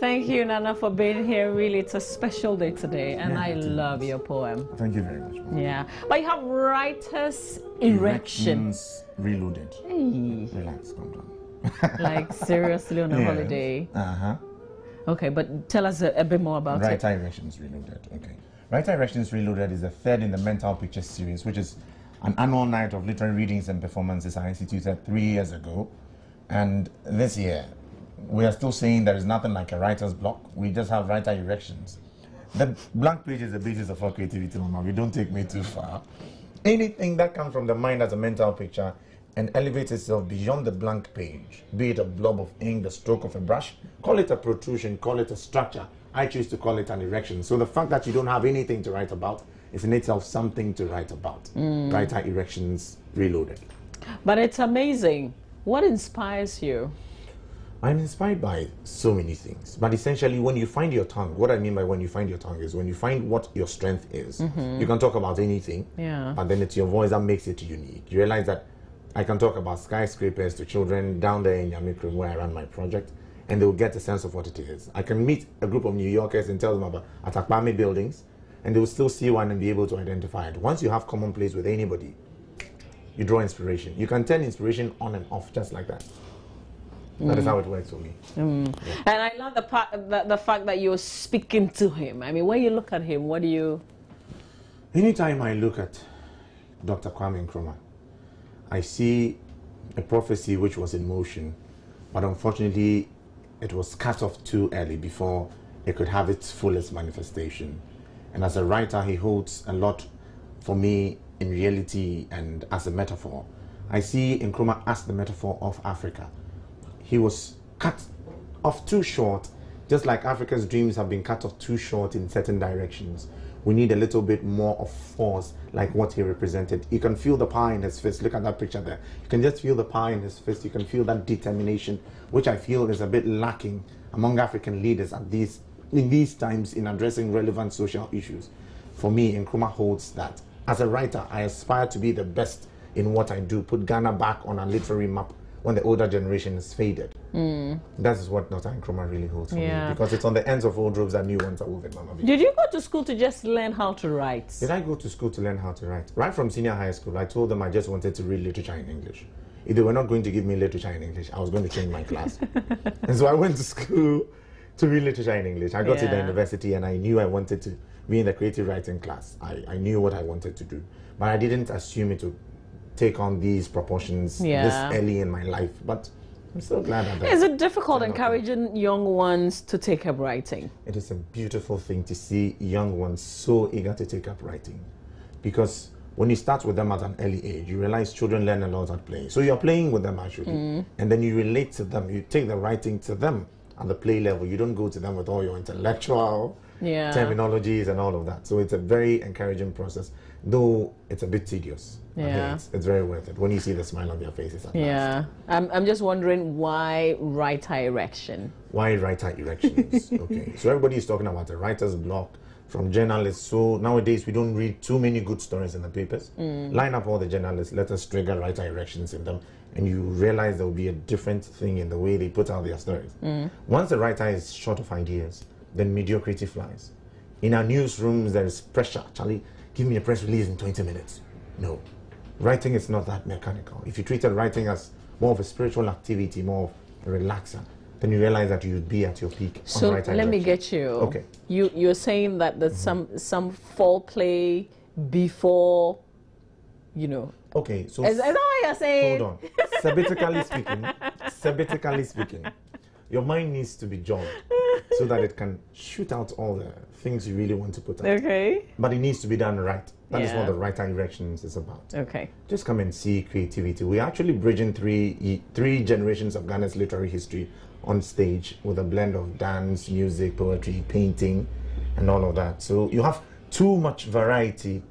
Thank you, Nana, for being here. Really, it's a special day today, and Yeah, I is. love your poem. Thank you very much. Yeah, but you have writer's erection. Erections reloaded. Hey, Relax, calm down. like seriously on a Yeah. holiday. Uh huh. Okay, but tell us a, a bit more about it. Writer Erections Reloaded. Okay. Writer Erections Reloaded is the third in the Mental Pictures series, which is an annual night of literary readings and performances I instituted three years ago. And this year, we are still saying there is nothing like a writer's block. We just have writer erections. The blank page is the basis of our creativity, Mama. We don't take me too far. Anything that comes from the mind as a mental picture and elevates itself beyond the blank page, be it a blob of ink, the stroke of a brush, call it a protrusion, call it a structure. I choose to call it an erection. So the fact that you don't have anything to write about is in itself something to write about. Mm. Writer erections reloaded. But it's amazing. What inspires you? I'm inspired by so many things, but essentially, when you find your tongue, what I mean by when you find your tongue is when you find what your strength is. Mm-hmm. You can talk about anything, Yeah. but then it's your voice that makes it unique. You realize that I can talk about skyscrapers to children down there in Yamikrum where I run my project, and they'll get a sense of what it is. I can meet a group of New Yorkers and tell them about Atakpame buildings, and they will still see one and be able to identify it. Once you have commonplace with anybody, you draw inspiration. You can turn inspiration on and off just like that. That is mm. how it works for me. Mm. And I love the, part, the the fact that you're speaking to him. I mean, when you look at him, what do you? Anytime I look at Dr. Kwame Nkrumah, I see a prophecy which was in motion, but unfortunately, it was cut off too early before it could have its fullest manifestation. And as a writer, he holds a lot for me in reality and as a metaphor. I see Nkrumah as the metaphor of Africa. He was cut off too short, just like Africa's dreams have been cut off too short in certain directions. We need a little bit more of force, like what he represented. You can feel the power in his fist. Look at that picture there. You can just feel the power in his fist. You can feel that determination, which I feel is a bit lacking among African leaders at these in these times in addressing relevant social issues. For me, Nkrumah holds that. As a writer, I aspire to be the best in what I do, put Ghana back on a literary map when the older generation is faded. Hmm. That is what Dr. Nkrumah really holds for Yeah. me. Because it's on the ends of old ropes that new ones are woven, Mama. Did you go to school to just learn how to write? Did I go to school to learn how to write? Right from senior high school, I told them I just wanted to read literature in English. If they were not going to give me literature in English, I was going to change my class. and so I went to school to read literature in English. I got to the university and I knew I wanted to be in the creative writing class. I, I knew what I wanted to do. But I didn't assume it would take on these proportions Yeah. this early in my life. But I'm so glad that Is it difficult encouraging young ones to take up writing? it is a beautiful thing to see young ones so eager to take up writing because when you start with them at an early age you realize children learn a lot at play so you're playing with them actually Mm. and then you relate to them you take the writing to them at the play level you don't go to them with all your intellectual Yeah. terminologies and all of that so it's a very encouraging process though it's a bit tedious Yeah. it's, it's very worth it when you see the smile on their faces. Yeah. I'm, I'm just wondering why writer erection? why writer erections okay so everybody is talking about the writer's block from journalists so nowadays we don't read too many good stories in the papers mm. line up all the journalists let us trigger writer erections in them and you realize there will be a different thing in the way they put out their stories mm. once the writer is short of ideas then mediocrity flies in our newsrooms there is pressure charlie give me a press release in 20 minutes no writing is not that mechanical if you treated writing as more of a spiritual activity more of a relaxer then you realize that you'd be at your peak So let me get you. Okay. You you're saying that there's mm-hmm. some some foreplay before, you know. okay so Is, is that what you're saying? hold on sabbatically speaking sabbatically speaking your mind needs to be jogged so that it can shoot out all the things you really want to put out Okay. but it needs to be done right That is Yeah. what the writer erections is about Okay. just come and see creativity. We're actually bridging three three generations of Ghana's literary history on stage with a blend of dance, music, poetry, painting, and all of that. So you have too much variety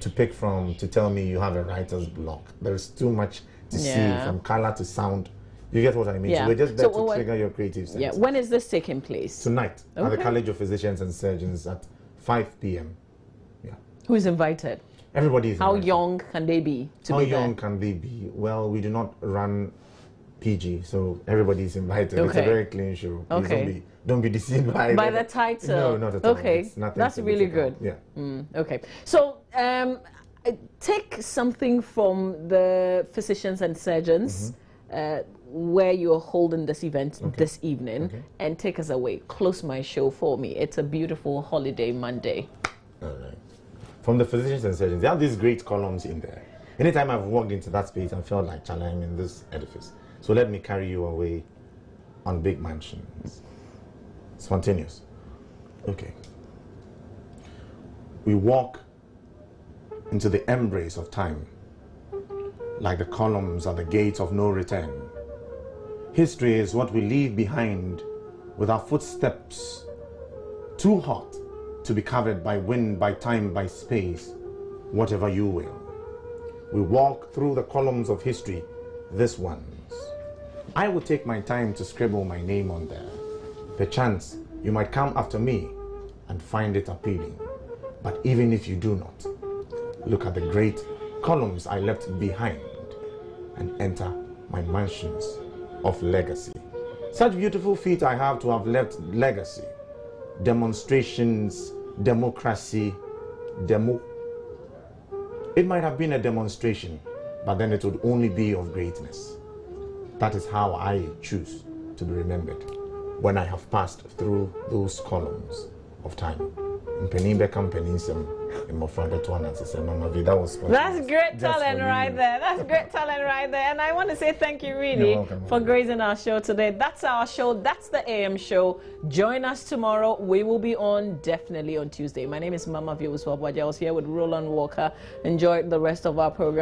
to pick from to tell me you have a writer's block. There's too much to see from color to sound. You get what I mean? Yeah. So we're just there So to when- trigger your creative sense. Yeah. When is this taking place? Tonight at the College of Physicians and Surgeons at 5 p.m. Yeah. Who's invited? Everybody is How invited. young can they be to How be young there? can they be? Well, we do not run PG, so everybody's invited. Okay. It's a very clean show. Please Okay. Don't be, don't be deceived by, By the title. No, not at all. Okay. That's really good. Yeah. Mm, okay. So, um, uh, take something from the physicians and surgeons uh, where you're holding this event this evening. Okay. and take us away. Close my show for me. It's a beautiful holiday Monday. All right. From the physicians and surgeons, they have these great columns in there. Anytime I've walked into that space, I felt like Chala, I'm in this edifice. So let me carry you away on big mansions. Spontaneous. Okay. We walk into the embrace of time, like the columns at the gates of no return. History is what we leave behind with our footsteps too hot to be covered by wind, by time, by space, whatever you will. We walk through the columns of history, this one's. I will take my time to scribble my name on there. Perchance you might come after me and find it appealing. But even if you do not, look at the great columns I left behind and enter my mansions of legacy. Such beautiful feet I have to have left legacy demonstrations, democracy, demo. It might have been a demonstration, but then it would only be of greatness. That is how I choose to be remembered when I have passed through those columns of time. Mpanyin bɛka mpanyin nsɛm, mmɔfra bɛto anansesɛm. Mama V, that was. That's great talent right there. That's great talent right there. And I want to say thank you really welcome. for gracing our show today. That's our show. That's the AM show. Join us tomorrow. We will be on definitely on Tuesday. My name is Mama Views I was here with Roland Walker. Enjoy the rest of our program.